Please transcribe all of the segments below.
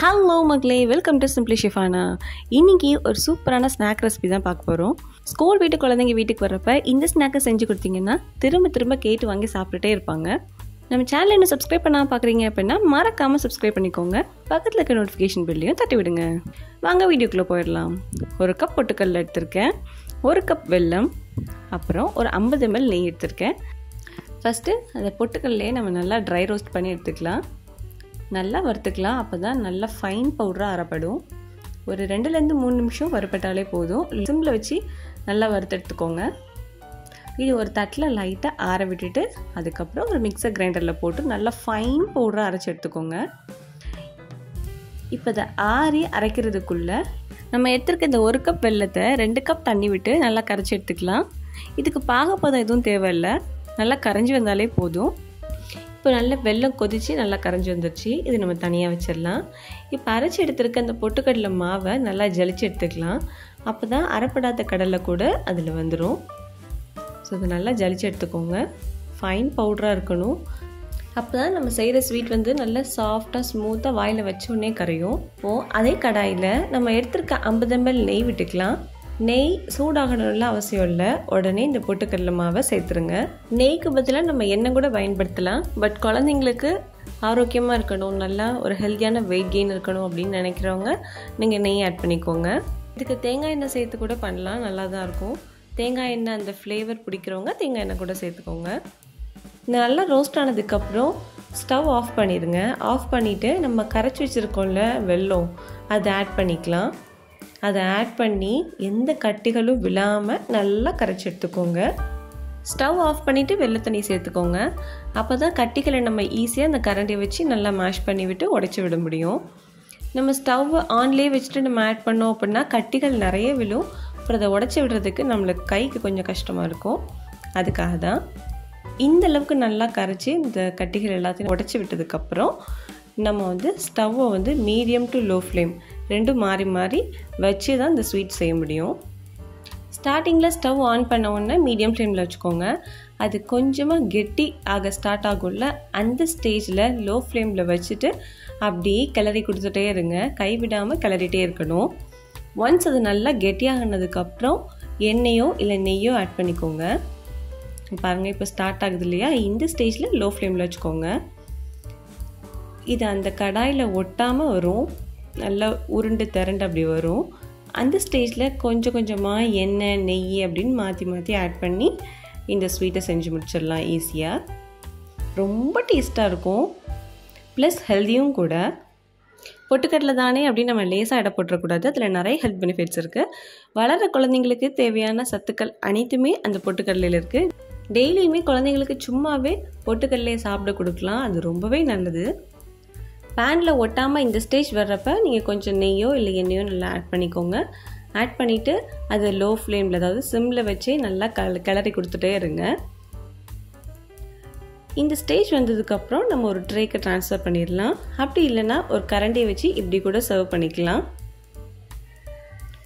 Hello மக்களே welcome to simply Shifana இன்றைக்கி ஒரு சூப்பரான ஸ்நாக் ரெசிபி தான் பார்க்க போகிறோம் ஸ்கூல் வீட்டு குழந்தைங்க வீட்டுக்கு வர்றப்ப இந்த ஸ்நாக்கை செஞ்சு கொடுத்தீங்கன்னா திரும்ப திரும்ப கேட்டு வாங்கி சாப்பிட்டுட்டே இருப்பாங்க. நம்ம சேனல் இன்னும் சப்ஸ்கிரைப் பண்ணால் பார்க்குறீங்க அப்படின்னா மறக்காமல் சப்ஸ்கிரைப் பண்ணிக்கோங்க. பக்கத்தில் இருக்க நோட்டிஃபிகேஷன் பில்லையும் தட்டி விடுங்க. வாங்க வீடியோக்குள்ளே போயிடலாம். ஒரு கப் பொட்டுக்கல்ல எடுத்திருக்கேன். ஒரு கப் வெல்லம். அப்புறம் ஒரு ஐம்பது எம்எல் நெய் எடுத்திருக்கேன். ஃபஸ்ட்டு அந்த பொட்டுக்கல்லையே நம்ம நல்லா ட்ரை ரோஸ்ட் பண்ணி எடுத்துக்கலாம். நல்லா வறுத்துக்கலாம். அப்போ தான் நல்லா ஃபைன் பவுடராக அரைப்படும். ஒரு ரெண்டுலேருந்து மூணு நிமிஷம் வறுப்பட்டாலே போதும். சிம்மில் வச்சு நல்லா வறுத்தெடுத்துக்கோங்க. இது ஒரு தட்டில் லைட்டாக ஆற விட்டுட்டு அதுக்கப்புறம் ஒரு மிக்சர் கிரைண்டரில் போட்டு நல்லா ஃபைன் பவுடராக அரைச்சி எடுத்துக்கோங்க. இப்போ அதை ஆறி அரைக்கிறதுக்குள்ளே நம்ம எடுத்துருக்க இந்த ஒரு கப் வெள்ளத்தை ரெண்டு கப் தண்ணி விட்டு நல்லா கரைச்சி எடுத்துக்கலாம். இதுக்கு பாகப்பதம் எதுவும் தேவையில்லை. நல்லா கரைஞ்சி வந்தாலே போதும். இப்போ நல்லா வெள்ளம் கொதித்து நல்லா கரைஞ்சி வந்துருச்சு. இது நம்ம தனியாக வச்சிடலாம். இப்போ அரைச்சி எடுத்துருக்க அந்த பொட்டுக்கடலை மாவை நல்லா ஜலிச்சு எடுத்துக்கலாம். அப்போ தான் அரைப்படாத கடலை கூட அதில் வந்துடும் ஸோ இது நல்லா ஜலிச்சு எடுத்துக்கோங்க. ஃபைன் பவுடராக இருக்கணும். அப்போ தான் நம்ம செய்கிற ஸ்வீட் வந்து நல்லா சாஃப்டாக ஸ்மூத்தாக வாயில் வச்சோடனே கரையும். இப்போது அதே கடாயில் நம்ம எடுத்துருக்க ஐம்பது எம்எல் நெய் விட்டுக்கலாம். நெய் சூடாகணும்ல அவசியம் இல்லை. உடனே இந்த பொட்டுக்கடலை மாவை சேர்த்துருங்க. நெய்க்கு பதிலாக நம்ம எண்ணெய் கூட பயன்படுத்தலாம். பட் குழந்தைங்களுக்கு ஆரோக்கியமாக இருக்கணும். நல்லா ஒரு ஹெல்த்தியான வெயிட் கெயின் இருக்கணும் அப்படின்னு நினைக்கிறவங்க நீங்கள் நெய் ஆட் பண்ணிக்கோங்க. இதுக்கு தேங்காய் எண்ணெய் சேர்த்து கூட பண்ணலாம். நல்லா தான் இருக்கும். தேங்காய் எண்ணெய் அந்த ஃப்ளேவர் பிடிக்கிறவங்க தேங்காய் எண்ணெய் கூட சேர்த்துக்கோங்க. நல்லா ரோஸ்ட் ஆனதுக்கப்புறம் ஸ்டவ் ஆஃப் பண்ணிடுங்க ஆஃப் பண்ணிவிட்டு நம்ம கரைச்சி வச்சுருக்கோம்ல வெல்லம் அதை ஆட் பண்ணிக்கலாம். அதை ஆட் பண்ணி எந்த கட்டிகளும் விழாமல் நல்லா கரைச்சி எடுத்துக்கோங்க. ஸ்டவ் ஆஃப் பண்ணிவிட்டு வெள்ளை தண்ணி சேர்த்துக்கோங்க. அப்போ தான் கட்டிகளை நம்ம ஈஸியாக அந்த கரண்டியை வச்சு நல்லா மேஷ் பண்ணி விட்டு உடச்சி விட முடியும். நம்ம ஸ்டவ் ஆன்லேயே வச்சுட்டு நம்ம ஆட் பண்ணோம் அப்படின்னா கட்டிகள் நிறைய விழும். அப்புறம் அதை உடச்சி விடுறதுக்கு நம்மளுக்கு கைக்கு கொஞ்சம் கஷ்டமாக இருக்கும். அதுக்காக தான் இந்த அளவுக்கு நல்லா கரைச்சி இந்த கட்டிகள் எல்லாத்தையும் உடச்சி விட்டதுக்கப்புறம் நம்ம வந்து ஸ்டவ்வை வந்து மீடியம் டு லோ ஃப்ளேம் ரெண்டும் மாறி மாறி வச்சு தான் இந்த ஸ்வீட் செய்ய முடியும். ஸ்டார்டிங்கில் ஸ்டவ் ஆன் பண்ண உடனே மீடியம் ஃப்ளேமில் வச்சுக்கோங்க. அது கொஞ்சமாக கெட்டி ஆக ஸ்டார்ட் ஆகும்ல அந்த ஸ்டேஜில் லோ ஃப்ளேமில் வச்சுட்டு அப்படியே கிளறி கொடுத்துட்டே இருங்க. கைவிடாமல் கிளறிட்டே இருக்கணும். ஒன்ஸ் அது நல்லா கெட்டியாகினதுக்கப்புறம் எண்ணெயோ இல்லை நெய்யோ ஆட் பண்ணிக்கோங்க. பாருங்கள் இப்போ ஸ்டார்ட் ஆகுது இல்லையா? இந்த ஸ்டேஜில் லோ ஃப்ளேமில் வச்சுக்கோங்க. இது அந்த கடாயில் ஒட்டாமல் வரும். நல்லா உருண்டு திரண்டு அப்படி வரும். அந்த ஸ்டேஜில் கொஞ்சம் கொஞ்சமாக எண்ணெய் நெய் அப்படின்னு மாற்றி மாற்றி ஆட் பண்ணி இந்த ஸ்வீட்டை செஞ்சு முடிச்சிடலாம் ஈஸியாக ரொம்ப டேஸ்ட்டாக இருக்கும். ப்ளஸ் ஹெல்த்தியும் கூட. பொட்டுக்கடலை தானே அப்படின்னு நம்ம லேசாக இட போட்டுறக்கூடாது. அதில் நிறைய ஹெல்த் பெனிஃபிட்ஸ் இருக்குது வளர குழந்தைங்களுக்கு தேவையான சத்துக்கள் அனைத்துமே அந்த பொட்டுக்கடலையில் இருக்குது டெய்லியுமே குழந்தைங்களுக்கு சும்மாவே பொட்டுக்கடலையை சாப்பிட கொடுக்கலாம். அது ரொம்பவே நல்லது. பேனில் ஒட்டாமல் இந்த ஸ்டேஜ் வர்றப்ப நீங்கள் கொஞ்சம் நெய்யோ இல்லை எண்ணெயோ நல்லா ஆட் பண்ணிக்கோங்க. ஆட் பண்ணிவிட்டு அதை லோ ஃப்ளேமில் அதாவது சிம்மில் வச்சே நல்லா கல கிளறி கொடுத்துட்டே இருங்க. இந்த ஸ்டேஜ் வந்ததுக்கப்புறம் நம்ம ஒரு ட்ரேக்கு ட்ரான்ஸ்ஃபர் பண்ணிடலாம். அப்படி இல்லைன்னா ஒரு கரண்டியை வச்சு இப்படி கூட சர்வ் பண்ணிக்கலாம்.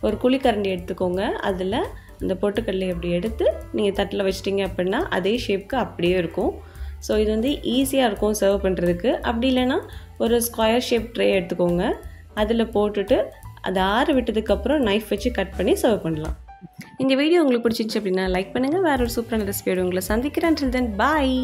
ஒரு குழி கரண்டி எடுத்துக்கோங்க. அதில் இந்த பொட்டுக்கடலை அப்படி எடுத்து நீங்கள் தட்டில் வச்சிட்டிங்க அப்படின்னா அதே ஷேப்க்கு அப்படியே இருக்கும். ஸோ இது வந்து ஈஸியாக இருக்கும் சர்வ் பண்ணுறதுக்கு அப்படி இல்லைன்னா ஒரு ஸ்கொயர் ஷேப் ட்ரே எடுத்துக்கோங்க. அதில் போட்டுட்டு அதை ஆற விட்டதுக்கப்புறம் நைஃப் வச்சு கட் பண்ணி சர்வ் பண்ணலாம். இந்த வீடியோ உங்களுக்கு பிடிச்சிருச்சு அப்படின்னா லைக் பண்ணுங்கள் வேற ஒரு சூப்பரான ரெசிபியோட உங்களை சந்திக்கிறேன். தென் பாய்